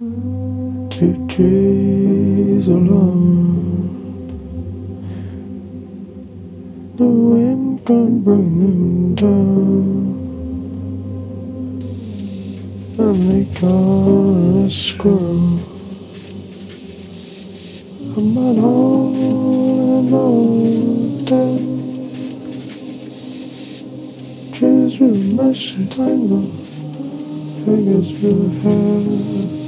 Two trees alone. The wind can bring them down. And they call a squirrel. I'm not holding on down. Trees with messy tangle. Fingers with hair.